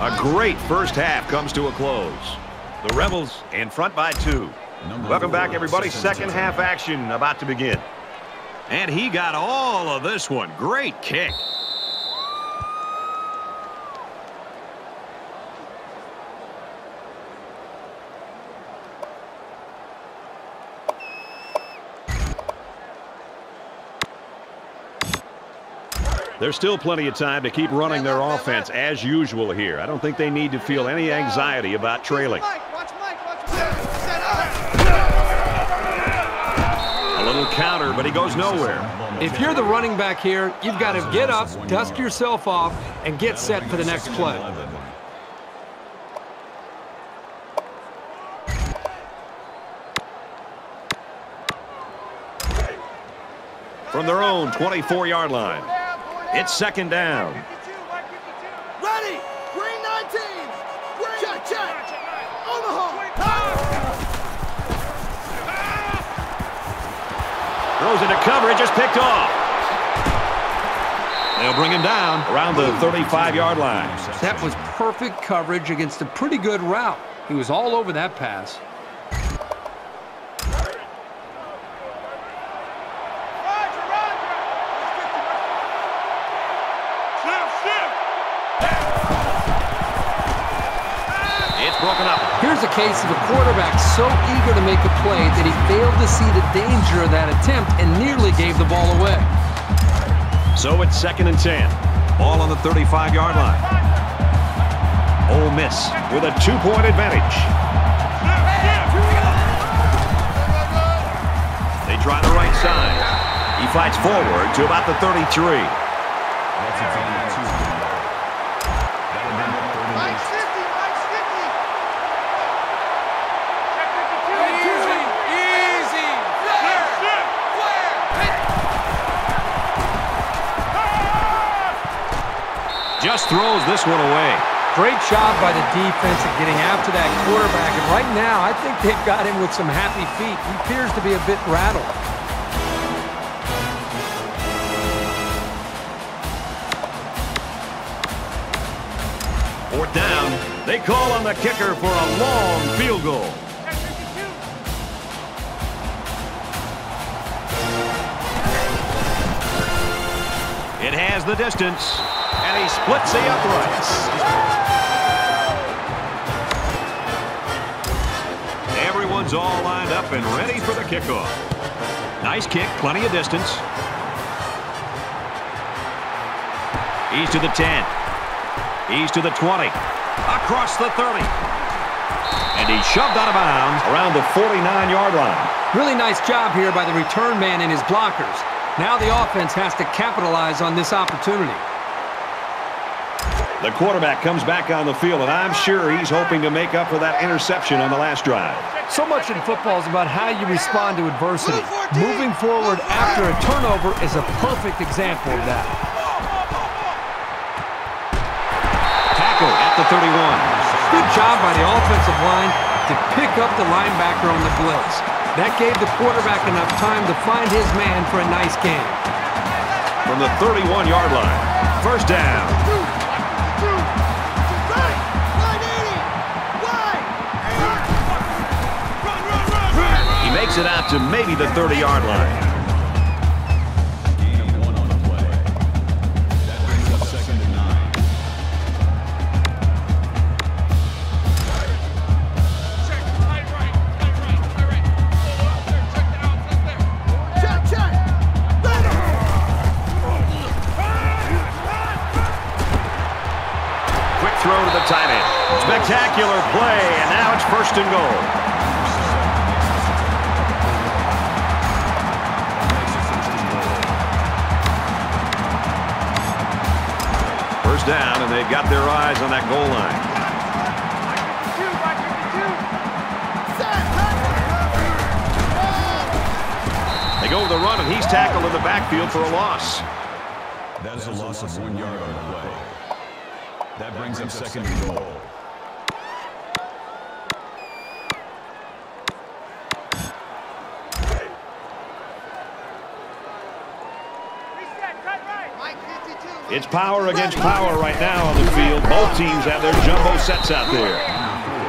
A great first half comes to a close. The Rebels in front by two. Welcome back, everybody. Second half action about to begin. And he got all of this one. Great kick. There's still plenty of time to keep running their offense as usual here. I don't think they need to feel any anxiety about trailing. A little counter, but he goes nowhere. If you're the running back here, you've got to get up, dust yourself off, and get set for the next play. From their own 24-yard line. It's second down. Ready. Green 19. Green. Check, check. Omaha. Throws into coverage, just picked off. They'll bring him down around the 35-yard line. That was perfect coverage against a pretty good route. He was all over that pass. A case of a quarterback so eager to make a play that he failed to see the danger of that attempt and nearly gave the ball away. So it's second and 10. Ball on the 35-yard line. Ole Miss with a two-point advantage. They try the right side. He fights forward to about the 33. Just throws this one away. Great job by the defense of getting after that quarterback. And right now, I think they've got him with some happy feet. He appears to be a bit rattled. Fourth down. They call on the kicker for a long field goal. It has the distance and he splits the uprights. Everyone's all lined up and ready for the kickoff. Nice kick, plenty of distance. He's to the 10. He's to the 20. Across the 30. And he's shoved out of bounds around the 49-yard line. Really nice job here by the return man and his blockers. Now the offense has to capitalize on this opportunity. The quarterback comes back on the field, and I'm sure he's hoping to make up for that interception on the last drive. So much in football is about how you respond to adversity. Moving forward after a turnover is a perfect example of that. Tackle at the 31. Good job by the offensive line to pick up the linebacker on the blitz. That gave the quarterback enough time to find his man for a nice game. From the 31-yard line, first down. It out to maybe the 30-yard line. Quick throw to the tight end. Spectacular play, and now it's first and goal. Down, and they've got their eyes on that goal line. They go with the run, and he's tackled in the backfield for a loss. That is a loss of one yard on the play. That brings up second and goal. It's power against power right now on the field. Both teams have their jumbo sets out there.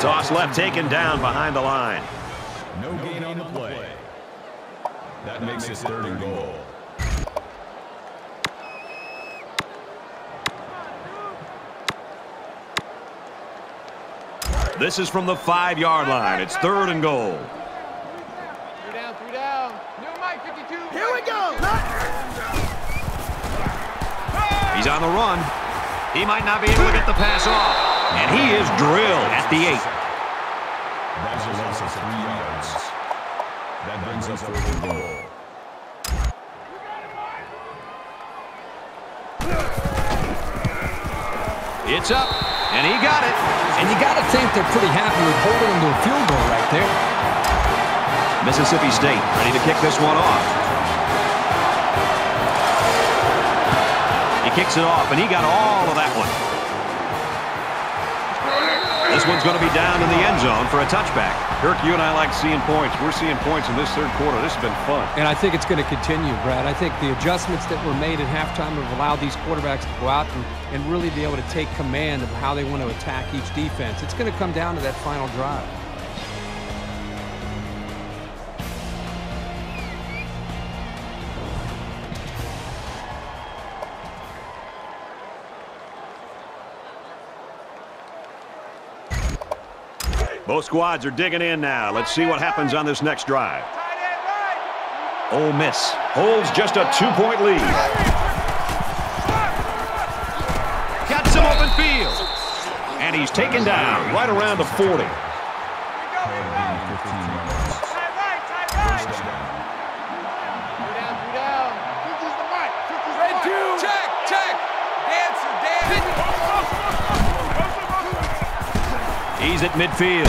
Toss left taken down behind the line. No gain on the play. That makes it third and goal. This is from the five-yard line. It's third and goal. He's on the run. He might not be able to get the pass off. And he is drilled at the eight. That's a loss of three yards. That brings up fourth and goal. It's up, and he got it. And you got to think they're pretty happy with holding him to a field goal right there. Mississippi State ready to kick this one off. He kicks it off, and he got all of that one. This one's going to be down in the end zone for a touchback. Kirk, you and I like seeing points. We're seeing points in this third quarter. This has been fun. And I think it's going to continue, Brad. I think the adjustments that were made at halftime have allowed these quarterbacks to go out and, and really be able to take command of how they want to attack each defense. It's going to come down to that final drive. Both squads are digging in now. Let's see what happens on this next drive. Ole Miss holds just a two-point lead. Got some open field. And he's taken down right around the 40. He's at midfield.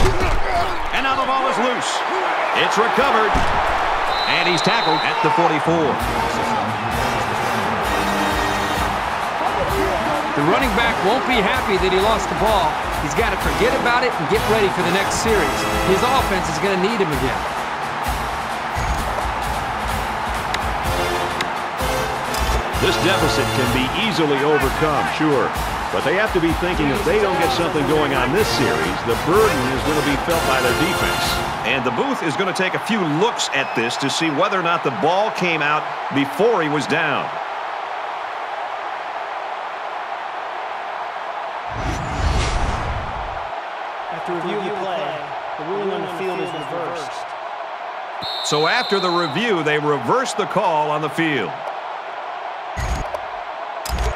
And now the ball is loose. It's recovered. And he's tackled at the 44. The running back won't be happy that he lost the ball. He's got to forget about it and get ready for the next series. His offense is going to need him again. This deficit can be easily overcome, sure. But they have to be thinking if they don't get something going on this series, the burden is going to be felt by their defense. And the booth is going to take a few looks at this to see whether or not the ball came out before he was down. After review of the play, the ruling on the field is reversed. So after the review, they reverse the call on the field.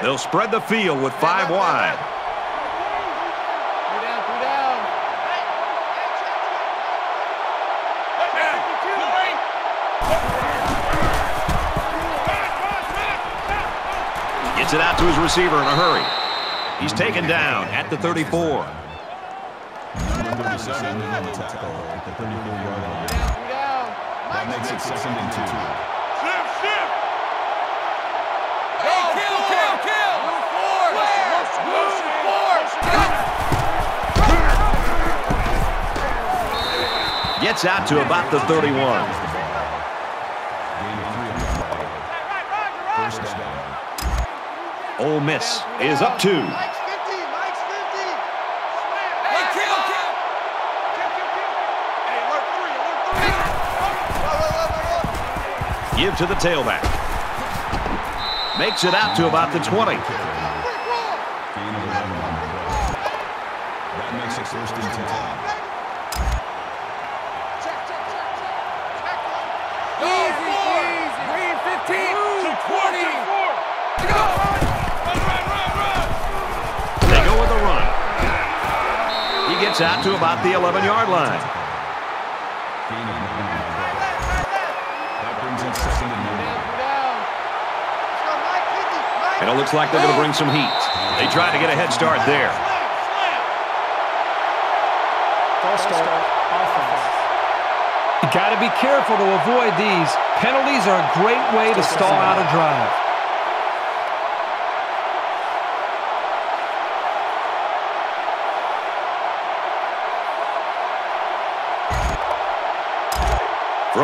They'll spread the field with five wide. Gets it out to his receiver in a hurry. He's taken down at the 34. Number 37 on the tackle at the 34-yard line. That makes it second and two. gets out to about the 31. Ole Miss is up two. Give to the tailback. Makes it out to about the 20. That makes it first and 10. He gets out to about the 11-yard line. Gain of nine on the play. That brings it and nine. Down. Let's go, Mike 50. Mike. And it looks like they're going to bring some heat. They try to get a head start there. False start. You got to be careful to avoid these. Penalties are a great way to stall out a drive.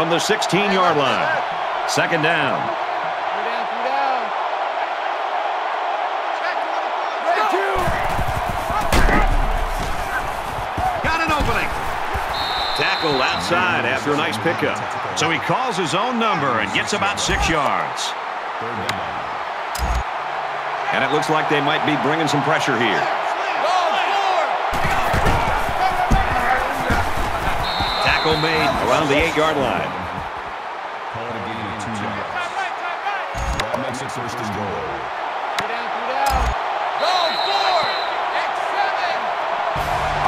from the 16-yard line. Second down. outside after a nice pickup. So he calls his own number and gets about six yards. And it looks like they might be bringing some pressure here. Tackle made around the eight-yard line. Call it a of two yards. That makes it first and goal.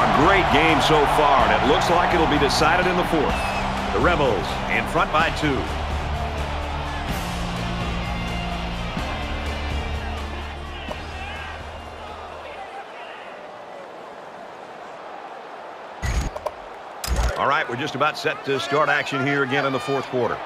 A great game so far, and it looks like it'll be decided in the fourth. The Rebels in front by two. All right, we're just about set to start action here again in the fourth quarter.